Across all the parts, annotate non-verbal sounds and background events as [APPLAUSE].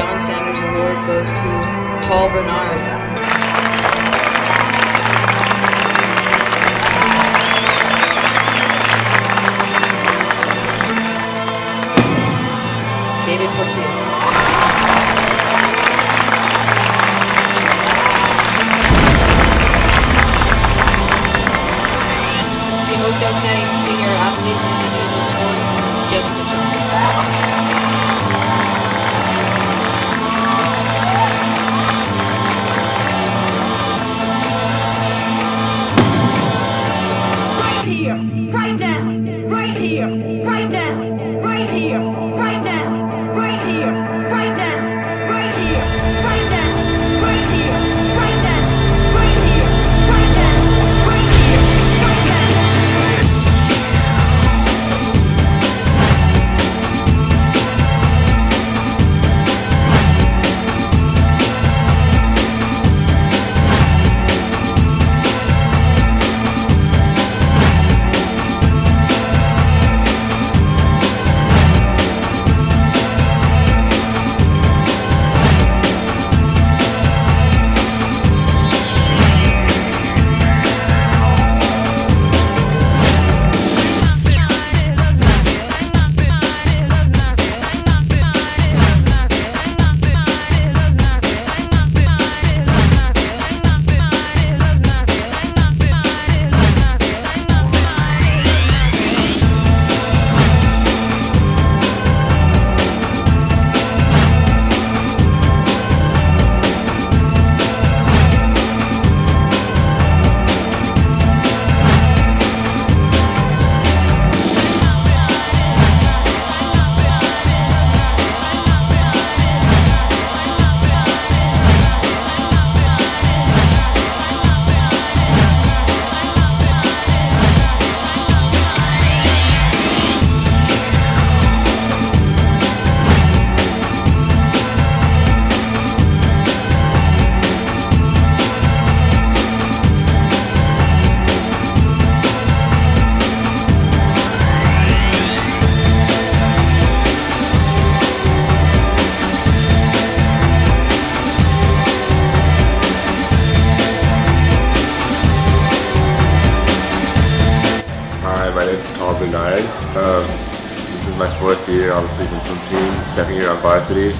Sanders Award goes to Tall Bernard. David Portillo. The most outstanding senior athlete in an individual sport, Jessica Chung. Name Bernard. Um, this is my fourth year on the Cleveland swim team, second year on varsity.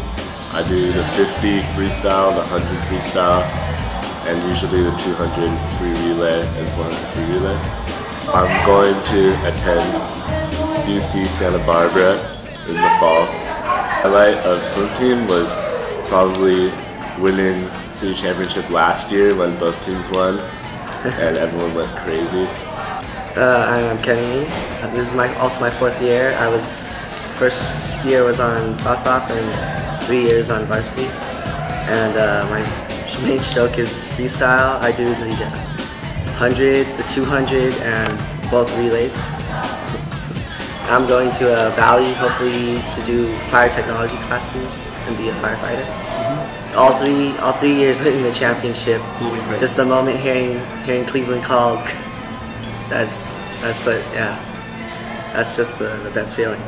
I do the 50 freestyle, the 100 freestyle, and usually the 200 free relay and 400 free relay. I'm going to attend UC Santa Barbara in the fall. Highlight of swim team was probably winning city championship last year when both teams won, and everyone went crazy. Uh, I'm Kenny. This is my also my fourth year. I was first year was on frosh-soph and three years on varsity. And uh, my [LAUGHS] main stroke is freestyle. I do the uh, 100, the 200, and both relays. I'm going to uh, Valley hopefully to do fire technology classes and be a firefighter. All three, all three years [LAUGHS] in the championship. Just the moment hearing hearing Cleveland called [LAUGHS] that's that's what yeah. That's just the, the best feeling